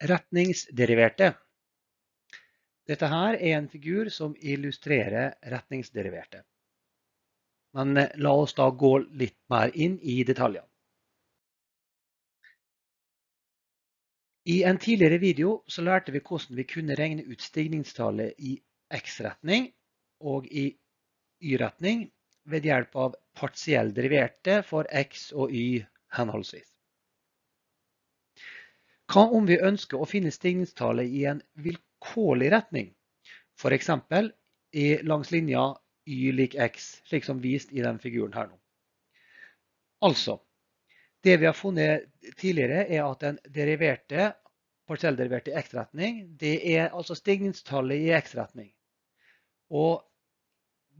Retningsderiverte. Dette her er en figur som illustrerer retningsderiverte. Men eh, la oss da gå litt mer inn i detaljene. I en tidligere video så lærte vi hvordan vi kunne regne ut stigningstallet i x-retning og i y-retning ved hjelp av partiell deriverte for x og y henholdsvis. Hva om vi ønsker å finne stigningstallet i en vilkårlig retning? Eksempel langs linja y lik x, slik som vist i den figuren her nå. Altså, det vi har funnet tidligere er at den deriverte, partiellderiverte x-retning, det er altså stigningstallet i x-retning. Og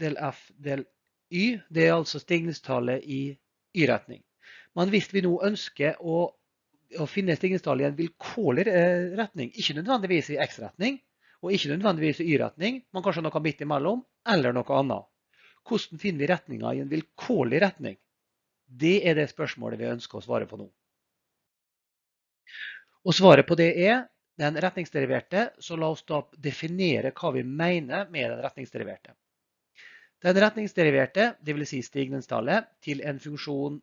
del f del y, det er altså stigningstallet i y-retning. Men hvis vi nå ønsker å å finne stigningstallet i en vilkårlig eh, retning. Ikke nødvendigvis i X-retning, og ikke nødvendigvis i Y-retning, men kanskje noe midt imellom, eller noe annet. Hvordan finner vi retninga i en vilkårlig retning? Det er det spørsmålet vi ønsker å svare på nå. Og svaret på det er den retningsderiverte, så la oss da definere hva vi mener med den retningsderiverte. Den retningsderiverte, dvs. Si stigningstallet, til en funksjon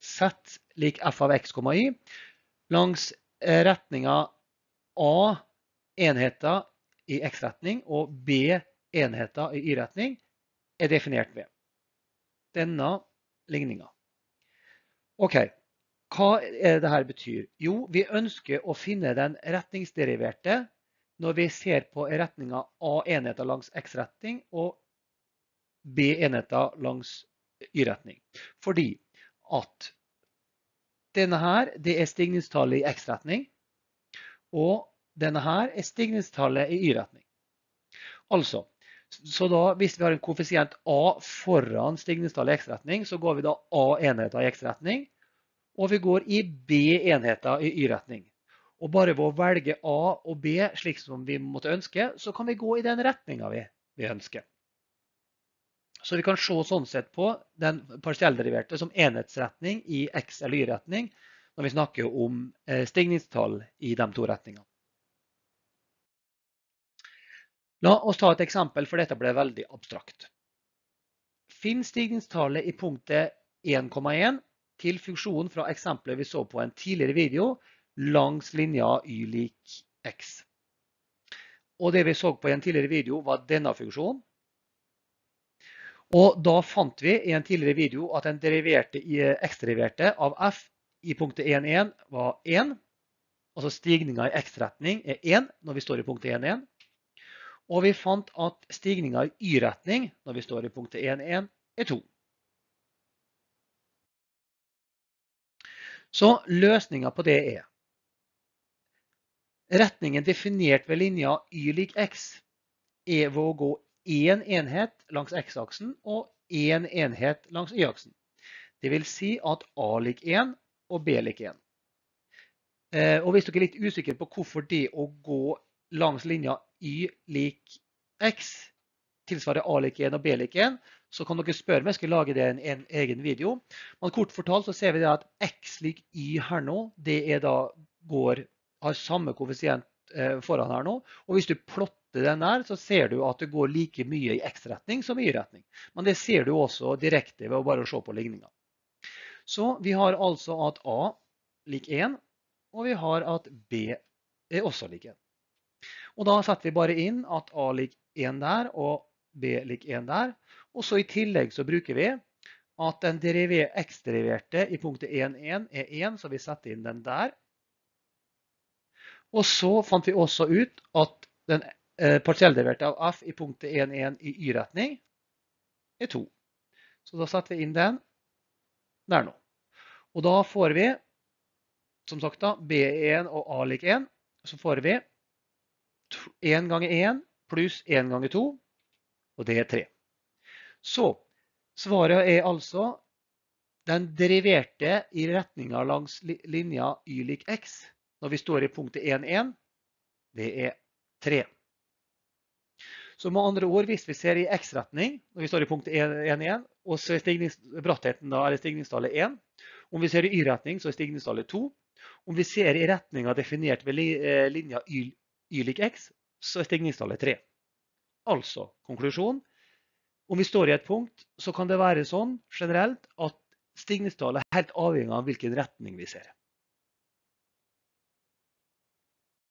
z lik f av x, y langs eh, retninga a enheter i x-retning og b enheter i y-retning er definert ved denne ligninga. Ok, hva er det her betyr? Jo, vi ønsker å finne den retningsderiverte når vi ser på retninga a enheter langs x-retning og b enheter langs y-retning. Fordi at denne her det er stigningstallet i x-retning, og denne her er stigningstallet i y-retning. Altså, så da, hvis vi har en koeffisient a foran stigningstallet i x-retning, så går vi da a enheter i x-retning, og vi går i b enheter i y-retning. Og bare ved å velge a og b slik som vi måtte ønske, så kan vi gå i den retninga vi, vi ønsker. Så vi kan se sånn sett på den partiellderiverte som enhetsretning i x- eller y-retning når vi snakker om eh, stigningstall i de to retningene. La oss ta et eksempel, for dette ble veldig abstrakt. Finn stigningstallet i punktet 1,1 til funksjonen fra eksempelet vi så på en tidligere video langs linja y lik x. Og det vi så på i en tidligere video var denne funksjonen. Og da fant vi i en tidligere video at den deriverte x-deriverte av f i punktet 1,1 var 1. Altså stigninga i x-retning er 1 når vi står i punktet 1,1. Og vi fant at stigninga i y-retning når vi står i punktet 1,1 er 2. Så løsninga på det er Retningen definert ved linja y lik x er ved å gå én enhet langs x-aksen og én enhet langs y-aksen. Det vil si at a lik 1 og b lik 1. Eh, og hvis dere er litt usikre på hvorfor det å gå langs linja y lik x tilsvarer a lik 1 og b lik 1, så kan dere spørre meg. Jeg skal lage det en, en egen video. Men kort fortalt så ser vi at x lik y her nå, det da går, har samme koeffisient foran her nå. Og hvis du plotter den der, så ser du at det går like mye i X-retning som i Y-retning. Men det ser du også direkte ved å bare se på ligninga. Så vi har altså at A lik 1, og vi har at B er også lik 1. Og da setter vi bare inn at A lik 1 der og B lik 1 der. Og så i tillegg så bruker vi at den x-deriverte i punktet 1,1 er 1, så vi setter inn den der. Og så fant vi også ut at den Eh, av f i punktet 1,1 i y-retning er 2. Så da setter vi inn den der nå. Og da får vi, som sagt da, B1 og A lik 1. Så får vi 1 ganger 1 pluss 1 ganger 2, og det er 3. Så svaret er altså den deriverte i retninga langs linja y lik x når vi står i punktet 1,1, det er 3. Så med andre ord, hvis vi ser i x-retning, når vi står i punkt 1,1, og så er brattheten da, eller stigningstallet 1. Om vi ser i y-retning, så er stigningstallet 2. Om vi ser i retninga definert ved eh, linja y, y lik x, så er stigningstallet 3. Altså konklusjon. Om vi står i et punkt, så kan det være sånn generelt at stigningstallet er helt avhengig av hvilken retning vi ser.